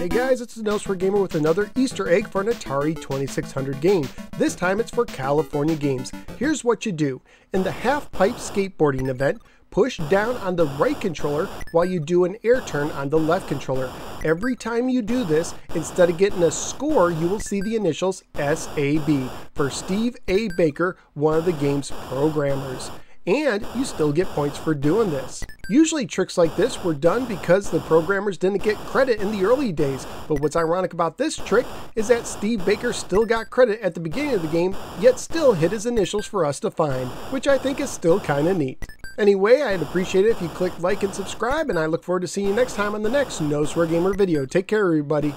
Hey guys, it's the No Swear Gamer with another Easter egg for an Atari 2600 game. This time it's for California Games. Here's what you do. In the half pipe skateboarding event, push down on the right controller while you do an air turn on the left controller. Every time you do this, instead of getting a score, you will see the initials SAB for Steve A. Baker, one of the game's programmers and you still get points for doing this. Usually tricks like this were done because the programmers didn't get credit in the early days, but what's ironic about this trick is that Steve Baker still got credit at the beginning of the game, yet still hid his initials for us to find, which I think is still kinda neat. Anyway, I'd appreciate it if you click like and subscribe, and I look forward to seeing you next time on the next No Swear Gamer video. Take care, everybody.